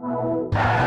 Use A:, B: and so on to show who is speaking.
A: Música